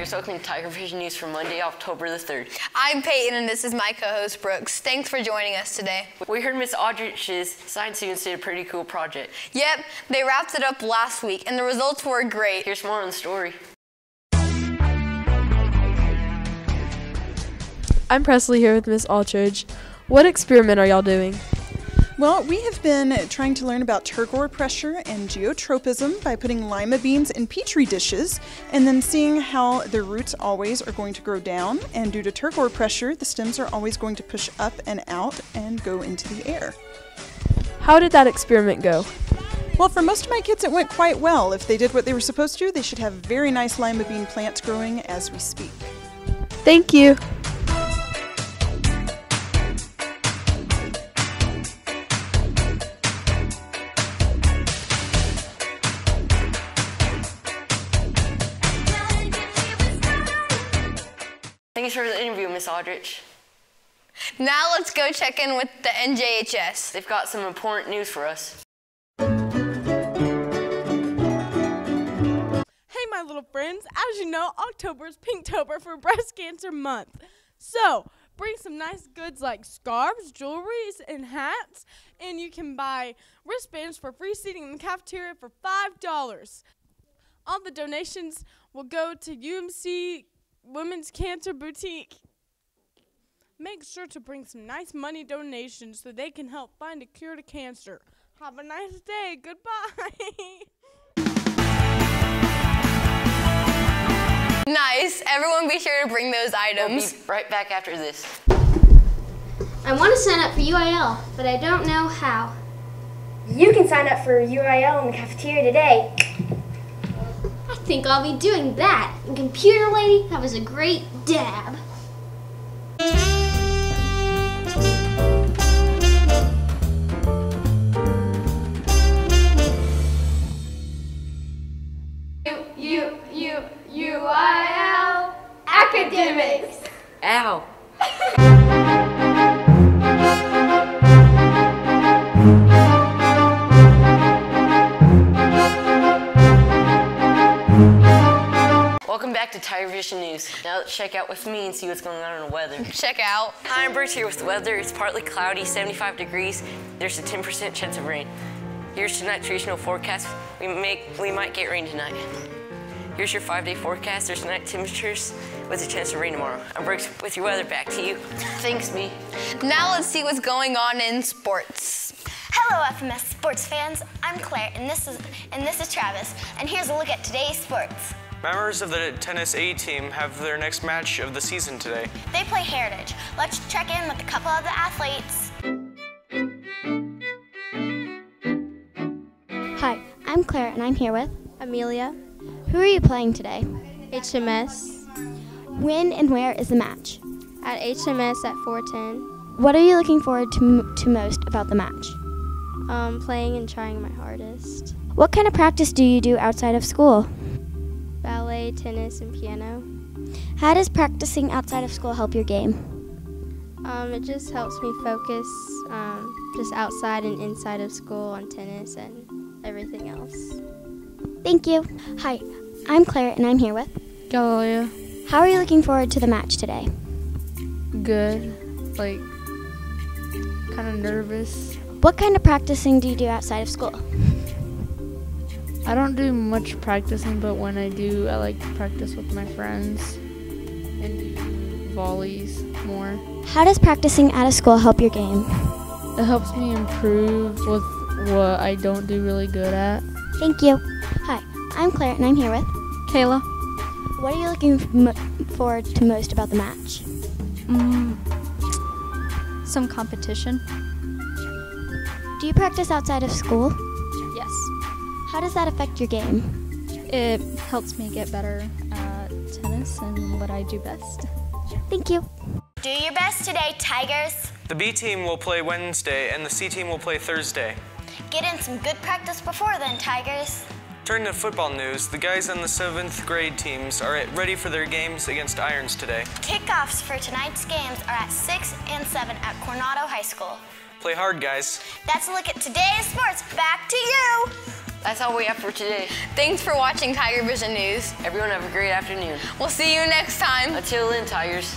guys, welcome to Tiger Vision News for Monday, October the 3rd. I'm Peyton and this is my co-host Brooks. Thanks for joining us today. We heard Miss Aldrich's science students did a pretty cool project. Yep, they wrapped it up last week and the results were great. Here's more on the story. I'm Presley here with Miss Aldridge. What experiment are y'all doing? Well, we have been trying to learn about turgor pressure and geotropism by putting lima beans in petri dishes and then seeing how the roots always are going to grow down. And due to turgor pressure, the stems are always going to push up and out and go into the air. How did that experiment go? Well, for most of my kids, it went quite well. If they did what they were supposed to, they should have very nice lima bean plants growing as we speak. Thank you. Thanks for the interview, Miss Aldrich. Now let's go check in with the NJHS. They've got some important news for us. Hey, my little friends. As you know, October is Pinktober for Breast Cancer Month. So, bring some nice goods like scarves, jewelries, and hats, and you can buy wristbands for free seating in the cafeteria for $5. All the donations will go to UMC Women's Cancer Boutique. Make sure to bring some nice money donations so they can help find a cure to cancer. Have a nice day. Goodbye. Nice. Everyone be sure to bring those We'll be items. right back after this. I want to sign up for UIL, but I don't know how. You can sign up for UIL in the cafeteria today. I think I'll be doing that. And computer lady, that was a great dab. U U academics. Ow. back to Tiger Vision News. Now let's check out with me and see what's going on in the weather. Check out. Hi, I'm Bruce here with the weather. It's partly cloudy, 75 degrees. There's a 10% chance of rain. Here's tonight's regional forecast. We make we might get rain tonight. Here's your five-day forecast. There's night temperatures with a chance of rain tomorrow. I'm Brooks with your weather. Back to you. Thanks, me. Now let's see what's going on in sports. Hello, FMS sports fans. I'm Claire, and this is and this is Travis. And here's a look at today's sports. Members of the tennis A team have their next match of the season today. They play Heritage. Let's check in with a couple of the athletes. Hi, I'm Claire, and I'm here with Amelia. Who are you playing today? HMS When and where is the match? at HMS at 410. What are you looking forward to, m- to most about the match? Um, playing and trying my hardest. What kind of practice do you do outside of school? Ballet, tennis, and piano. How does practicing outside of school help your game? Um, it just helps me focus um, just outside and inside of school on tennis and everything else. Thank you. Hi, I'm Claire, and I'm here with. Galileo. How are you looking forward to the match today? Good. Like, kind of nervous. What kind of practicing do you do outside of school? I don't do much practicing, but when I do, I like to practice with my friends and do volleys more. How does practicing out of school help your game? It helps me improve with what I don't do really good at. Thank you. Hi, I'm Claire, and I'm here with. Kayla. What are you looking f- forward to most about the match? Mm, some competition. Do you practice outside of school? Yes. How does that affect your game? It helps me get better at tennis and what I do best. Thank you. Do your best today, Tigers. The B team will play Wednesday and the C team will play Thursday. Get in some good practice before then, Tigers. Turning to football news, the guys on the seventh grade teams are at- ready for their games against Irons today. Kickoffs for tonight's games are at 6 and 7 at Coronado High School. Play hard, guys. That's a look at today's sports. Back to you. That's all we have for today. Thanks for watching Tiger Vision News. Everyone have a great afternoon. We'll see you next time. Until then, Tigers.